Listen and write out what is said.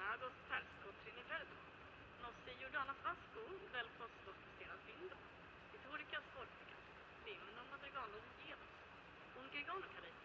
ablanagos, persco, Trinidad. nossi jordanas vasco, velkos, lospisteras vindo, vitoricas, volpicas, limno, madrigalum, gelos, un gregano carite,